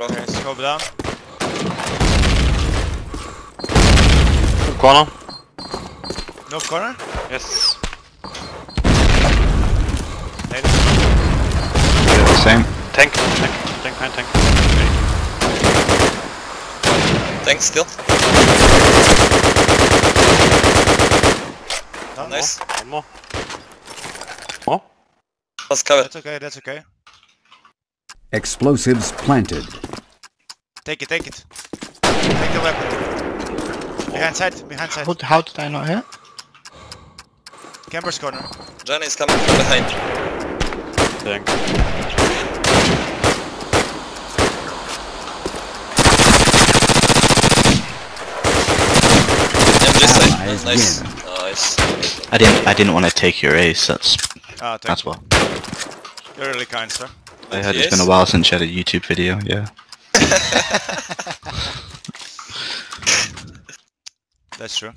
bra. Okay, scope down. Corner. No corner. Yes. Nailed Yeah, same. Tank. Tank. Tank. Tank. Tank. Tank still. No, Nice. One more. More. Let's cover. That's okay, that's okay. Explosives planted. Take it, take it. Take the weapon. Behind side, behind side. How, how did I not hit? Camper's corner. Johnny is coming from behind. Tank. And this side. Allies Nice. Nice. I didn't. I didn't want to take your ace. That's Ah, thank that's well. You're really kind, sir. I heard Yes. it's been a while since you had a YouTube video. Yeah. That's true.